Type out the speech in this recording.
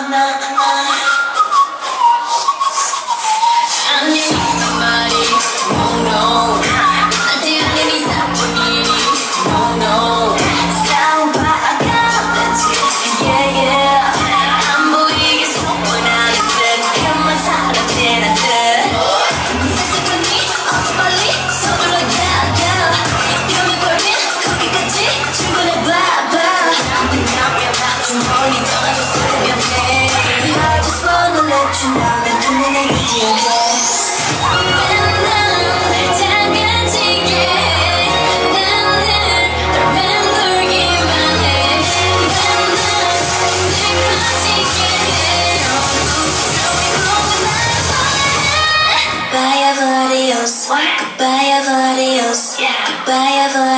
I'm not Goodbye, adios. Yeah. Goodbye, adios.